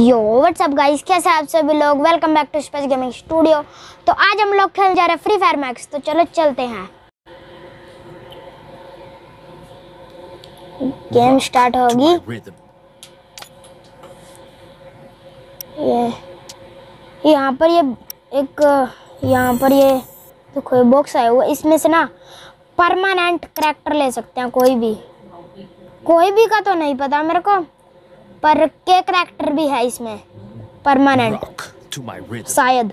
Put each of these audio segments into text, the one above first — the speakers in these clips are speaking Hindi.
यो व्हाट्सअप गाइस कैसे आप सभी लोग? Welcome back to Space Gaming Studio तो आज हम लोग खेलने जा रहे हैं फ्री फायर मैक्स तो चलो चलते हैं। गेम स्टार्ट होगी। ये यहाँ पर ये एक यहाँ पर ये देखो ये बॉक्स आया हुआ इसमें से ना परमानेंट करेक्टर ले सकते हैं कोई भी। कोई भी का तो नहीं पता मेरे को। पर के करेक्टर भी है इसमें? परमानेंट. शायद।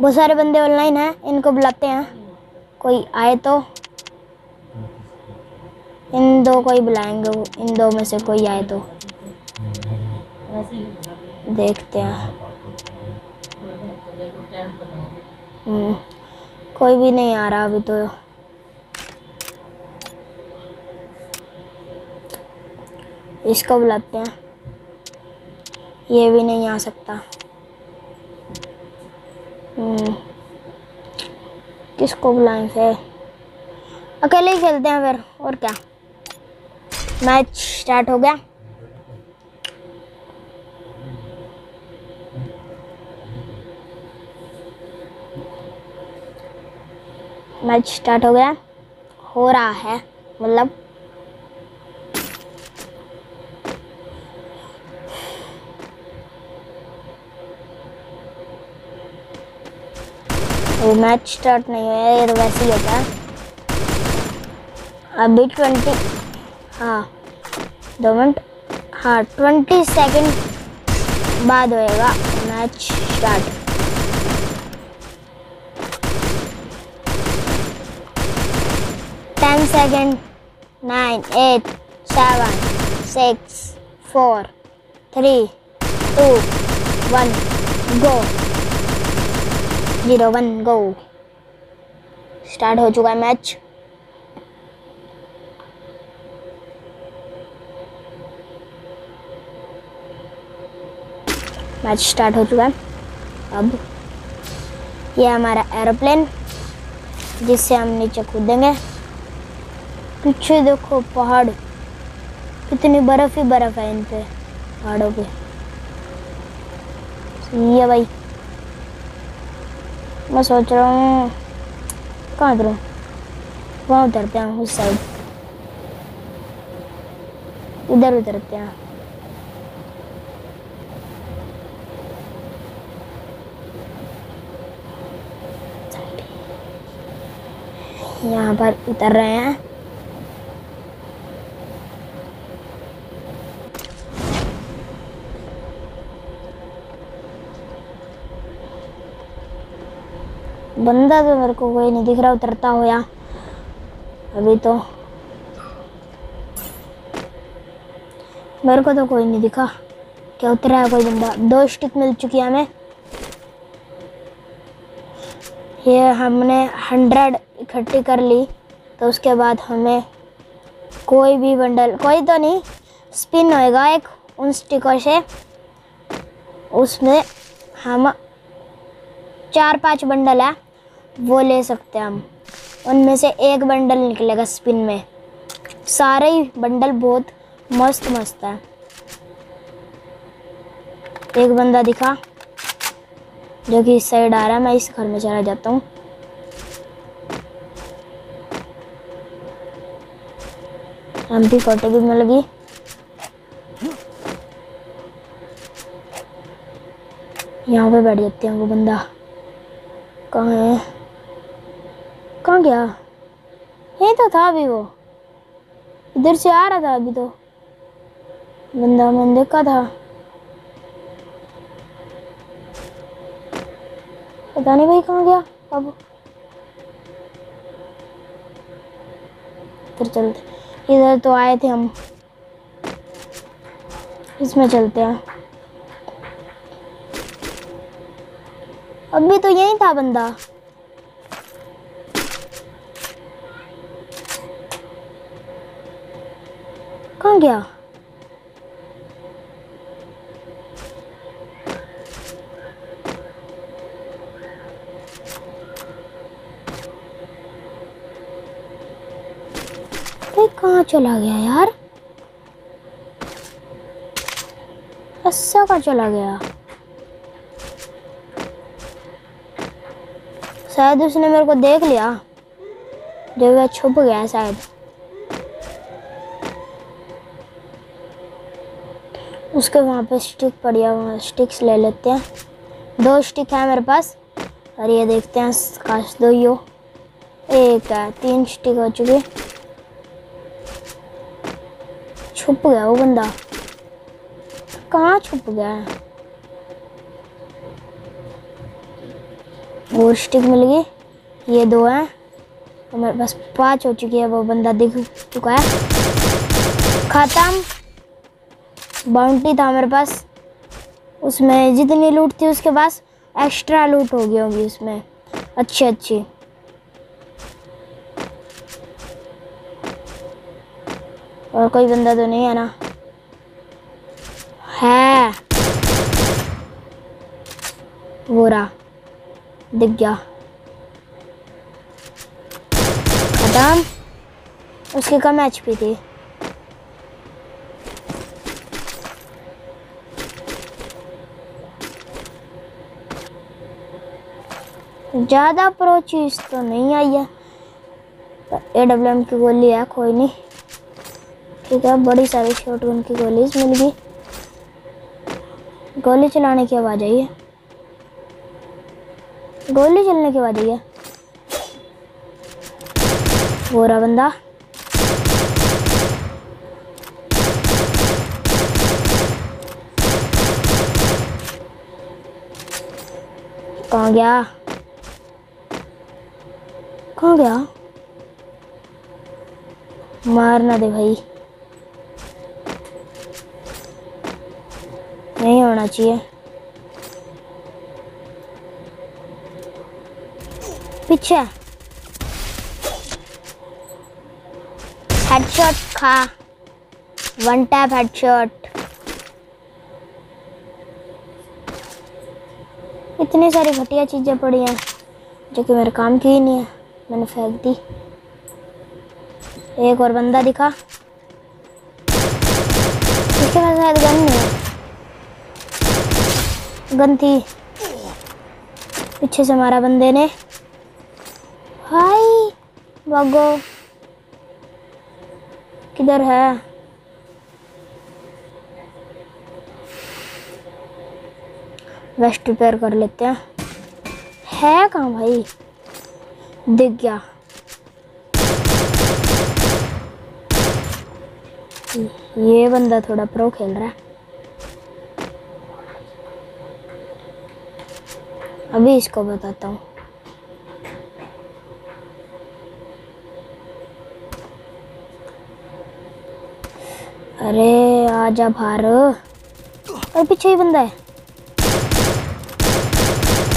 बहुत सारे बंदे ऑनलाइन हैं इनको बुलाते हैं। कोई आए तो। इन दो को ही बुलाएँगे इन दो में से कोई आए तो। देखते हैं। हम्म, कोई भी नहीं आ रहा अभी तो। इसको बुलाते हैं। ये भी नहीं आ सकता। हम्म, किसको बुलाएँ फिर? अकेले ही खेलते हैं फिर और क्या? मैच स्टार्ट हो गया। मैच स्टार्ट हो गया। हो रहा है मतलब। वो मैच स्टार्ट नहीं हुआ है वैसे ही होता है। अभी ट्वेंटी हाँ दो मिनट हाँ ट्वेंटी सेकेंड बाद होएगा match start ten second nine eight seven six four three two one go zero one, go. Start हो चुका है मैच। मैच स्टार्ट हो चुका है। अब ये हमारा एरोप्लेन, जिससे हम नीचे कूदेंगे। पीछे देखो पहाड़। कितनी बर्फ़ ही बर्फ़ है इन पे पहाड़ों पे। है भाई। मैं सोच रहा हूँ, कहाँ उतरूँ वहाँ उतरते हैं, उस साइड इधर उतरते हैं. यहाँ पर उतर रहे हैं. बंदा तो मेरे को कोई नहीं दिख रहा उतरता हुआ अभी तो। मेरे को तो कोई नहीं दिखा। क्या उतरा है कोई बंदा? दो स्टिक मिल चुकी है हमें। ये हमने हंड्रेड इकट्ठी कर ली तो उसके बाद हमें कोई भी बंडल कोई तो नहीं स्पिन होएगा एक उन स्टिकों से। उसमें हम चार पाँच बंडल है। वो ले सकते हैं हम। उनमें से एक बंडल निकलेगा स्पिन में। सारे ही बंडल बहुत मस्त मस्त है। एक बंदा दिखा, जो कि इस साइड आ रहा है, मैं इस घर में चला जाता हूँ। एम पी फोर्टी भी मिल गई। यहाँ पे बैठ जाते हैं वो बंदा। कहाँ है? कहाँ गया? यहीं तो था अभी वो। इधर से आ रहा था अभी तो। बंदा, मैंने देखा था। पता नहीं भाई कहाँ गया, अब। इधर चलते, इधर तो आए थे हम। इसमें चलते हैं। अभी तो यही था बंदा। कहाँ गया? कहाँ चला गया यार? ऐसा का चला गया? शायद उसने मेरे को देख लिया। जब वह छुप गया शायद। उसके वहाँ पे स्टिक पड़ी है स्टिक्स ले लेते हैं। दो स्टिक है मेरे पास। और ये देखते हैं, काश दो यो एक है, तीन स्टिक हो चुके। छुप गया वो बंदा। कहाँ छुप गया है? वो स्टिक मिल गई। ये दो हैं। तो मेरे पास पाँच हो चुकी है, वो बंदा दिख चुका है। खत्म। बाउंटी था मेरे पास। उसमें जितनी लूट थी उसके पास एक्स्ट्रा लूट हो गई होगी उसमें। अच्छी अच्छी। और कोई बंदा तो नहीं है ना? है। वो रहा। दिख गया। खत्म। उसकी कम एच थी। ज़्यादा प्रो तो नहीं आई है। ए डब्ल्यू एम की गोली है, कोई नहीं। ठीक है, बड़ी सारी शॉर्ट गन की गोलीज मिल गई। गोली चलाने की आवाज़ आई है। गोली चलने की आवाज़ आई है। रहा बंदा। कहाँ गया? कहाँ गया मारना दे भाई। नहीं होना चाहिए। पीछे। हेडशॉट खा। वन टैप हेडशॉट इतनी सारी घटिया चीज़ें पड़ी हैं, जो कि मेरे काम की ही नहीं है। मैंने फेंक दी। एक और बंदा दिखा। इसके पास शायद गन नहीं है। गन थी। पीछे से मारा बंदे ने। हाय, भागो। किधर है? वेस्ट रिपेयर कर लेते हैं। है कहाँ भाई? दिख गया। ये बंदा थोड़ा प्रो खेल रहा है। अभी इसको बताता हूँ। अरे, आजा भार। अरे, पीछे ही बंदा है।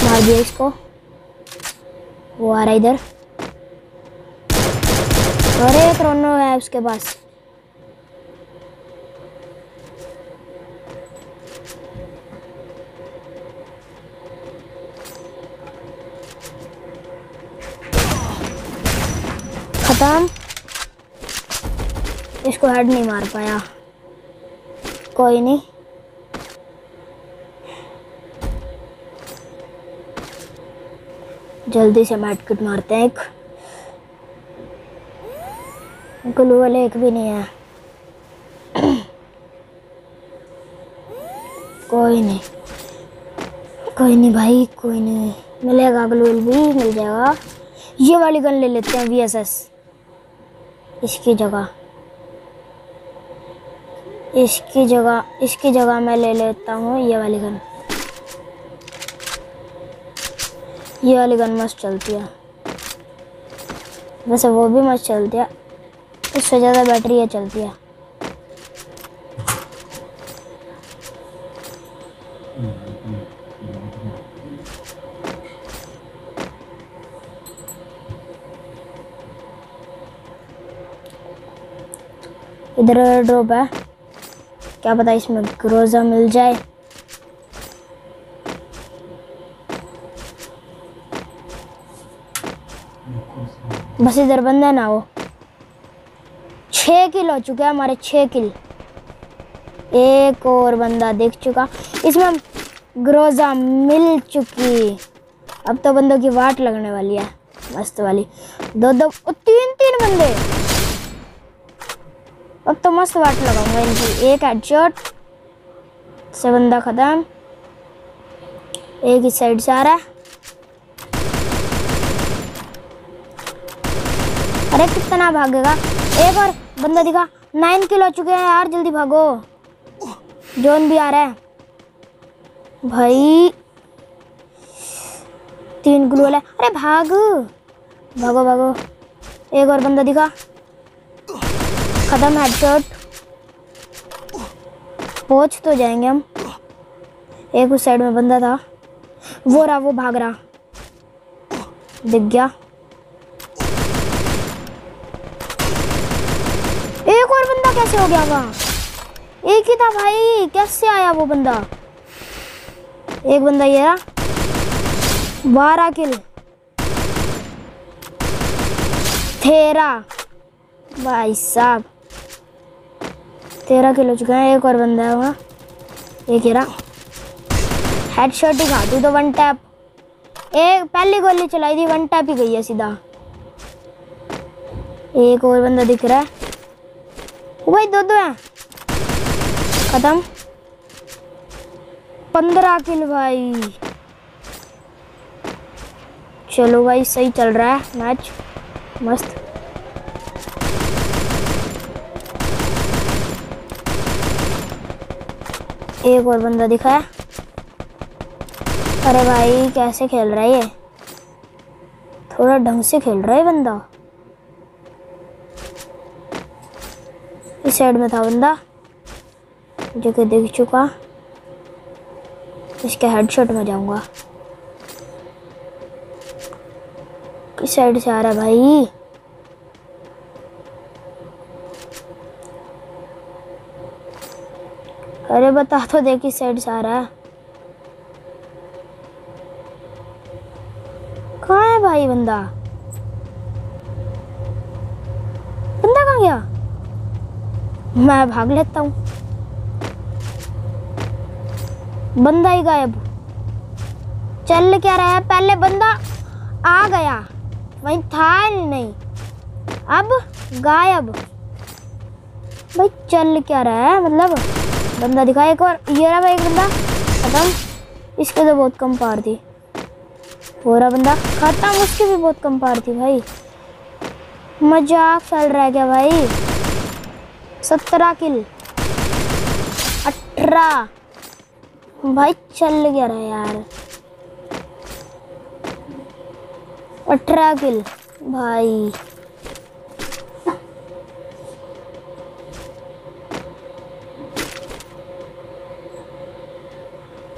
मार दिया इसको। वो आ रहा है इधर। अरे, एक रोनो है उसके पास। खत्म। इसको हेड नहीं मार पाया। कोई नहीं। जल्दी से मैट किट मारते हैं एक। ग्लू वाले एक भी नहीं है। कोई नहीं। कोई नहीं भाई, कोई नहीं। मिलेगा ग्लू, भी मिल जाएगा। ये वाली गन ले लेते हैं वी इसकी जगह। इसकी जगह इसकी जगह मैं ले लेता हूँ ये वाली गन। ये वाली गन मस्त चलती है। वैसे वो भी मस्त चलती है। उससे ज़्यादा बैटरी है चलती है। इधर ड्रॉप है। क्या पता इसमें ग्रोजा मिल जाए। बस इधर बंदा ना हो छः किल हो चुके हैं हमारे छः किल। एक और बंदा दिख चुका। इसमें ग्रोजा मिल चुकी। अब तो बंदों की वाट लगने वाली है। मस्त वाली। दो दो तीन तीन बंदे। अब तो मस्त वाट लगाऊँगा इनकी। एक हेडशॉट से बंदा खत्म। एक ही साइड से आ रहा है। अरे कितना भागेगा? एक और बंदा दिखा। नाइन किलो हो चुके हैं यार, जल्दी भागो। जोन भी आ रहा है। भाई, तीन ग्लू वाला अरे भाग। भागो भागो। एक और बंदा दिखा। खत्म हेडशॉट पहुँच तो जाएँगे हम। एक उस साइड में बंदा था। वो रहा, वो भाग रहा। दिख गया एक और बंदा कैसे हो गया वहाँ एक ही था भाई कैसे आया वो बंदा एक बंदा ये रहा बारह किल तेरह भाई साहब तेरह किल चुके हैं एक और बंदा है वहाँ एक ही रहा हेडशॉट ही खा तू तो वन टैप एक पहली गोली चलाई थी वन टैप ही गई है सीधा एक और बंदा दिख रहा है वही दो दो हैं। खत्म पंद्रह किल भाई। चलो भाई, सही चल रहा है मैच। मस्त। एक और बंदा दिखा है अरे भाई, कैसे खेल रहा है ये? थोड़ा ढंग से खेल रहा है बंदा। इस साइड में था बंदा, जो कि दिख चुका। इसके हेडशॉट में जाऊँगा। किस साइड से आ रहा भाई? अरे बता तो देख किस साइड से आ रहा है। कहाँ है भाई बंदा? बंदा कहाँ गया? मैं भाग लेता हूँ। बंदा ही गायब। चल क्या रहा है? पहले बंदा आ गया। वहीं था नहीं अब गायब। भाई चल क्या रहा है? मतलब बंदा दिखा एक और। ये रहा भाई एक बंदा। खत्म। इसके तो बहुत कम पार थी। हो रहा बंदा। खत्म। उसकी भी बहुत कम पार थी भाई। मज़ाक चल रहा है क्या भाई? सत्रह किल। अठारह। भाई, चल गया रहा यार। अठारह किल, भाई।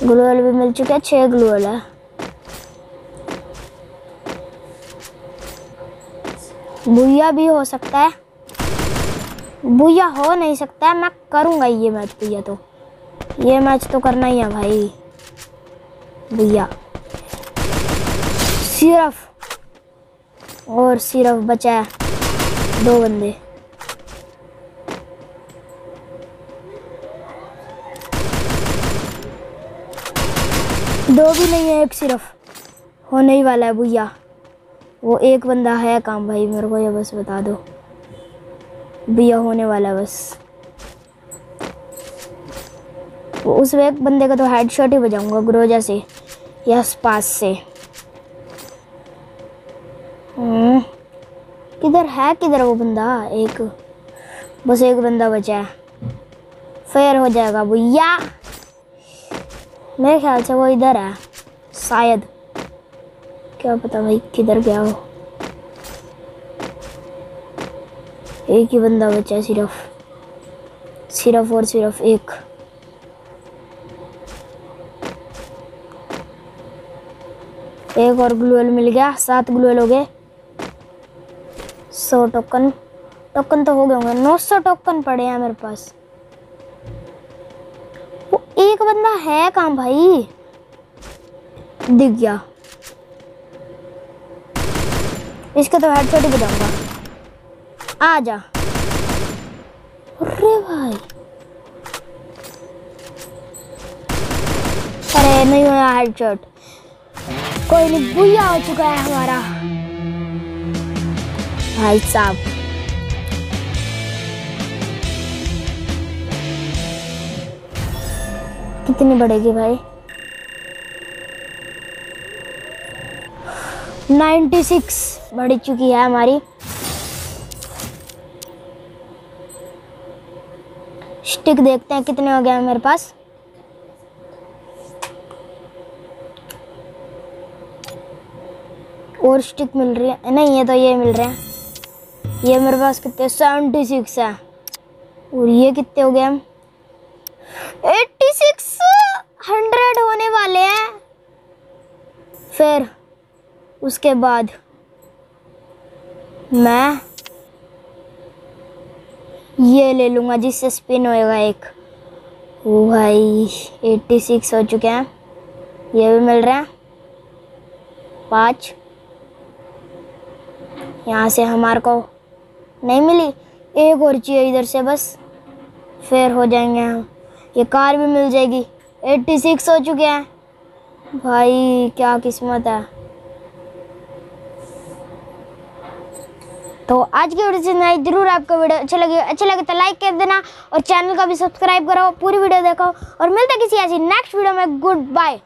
ग्लोअल भी मिल चुका है, छह ग्लोअल है। भूया भी हो सकता है। भूया हो नहीं सकता है मैं करूँगा ये मैच भैया तो। ये मैच तो करना ही है भाई। भैया सिर्फ़ और सिर्फ़ बचा है दो बंदे। दो भी नहीं है, एक सिर्फ़। होने ही वाला है भैया वो एक बंदा है काम भाई, मेरे को ये बस बता दो। भैया होने वाला बस। उस एक बंदे का तो हेडशॉट ही बजाऊँगा ग्रोजा से या पास से। हम्म, किधर है किधर वो बंदा? एक बस एक बंदा बचा है। फेयर हो जाएगा भैया। मेरे ख्याल से वो इधर है शायद। क्या पता भाई किधर गया हो। एक ही बंदा बचा है सिर्फ़। सिर्फ़ और सिर्फ़ एक। एक और ग्लूअल मिल गया, सात ग्लूअल हो गए। सौ टोकन टोकन तो हो गए होंगे, नौ सौ टोकन पड़े हैं मेरे पास। वो एक बंदा है कहाँ भाई? दिख गया। इसका तो हेडशॉट ही बजाऊँगा आ जा अरे भाई। अरे, नहीं हुआ हेडशॉट कोई नहीं बुया हो चुका है हमारा। भाई साहब। कितनी बढ़ेगी भाई? 96 बढ़ चुकी है हमारी। स्टिक देखते हैं कितने हो गए हैं मेरे पास। और स्टिक मिल रही है। नहीं, ये तो ये मिल रहे हैं। ये मेरे पास कितने? सेवेंटी सिक्स है। और ये कितने हो गए हम एट्टी सिक्स हंड्रेड होने वाले हैं। फिर उसके बाद मैं ये ले लूँगा जिससे स्पिन होएगा एक। ओ भाई एट्टी सिक्स हो चुके हैं। ये भी मिल रहे हैं। पाँच। यहाँ से हमारे को नहीं मिली। एक और चाहिए इधर से बस। फिर हो जाएँगे हम। ये कार भी मिल जाएगी। एट्टी सिक्स हो चुके हैं। भाई, क्या किस्मत है। तो आज की वीडियो से नहीं ज़रूर आपको वीडियो अच्छी लगी, अच्छी लगे तो लाइक कर देना और चैनल का भी सब्सक्राइब करो, पूरी वीडियो देखो और मिलते किसी ऐसी नेक्स्ट वीडियो में। Good bye